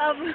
Um.